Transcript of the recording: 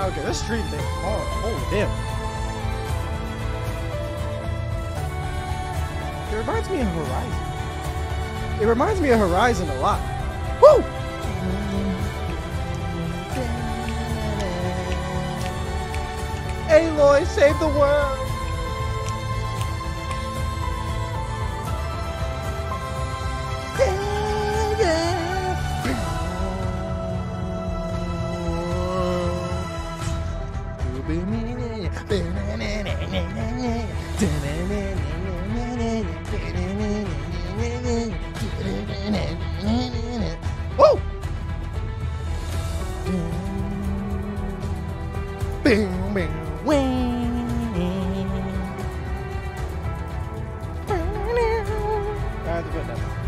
Okay, this stream thing hard. Oh, holy damn. It reminds me of Horizon. It reminds me of Horizon a lot. Woo! Aloy, save the world! Woo! Bing, bing, wing. I have to put that.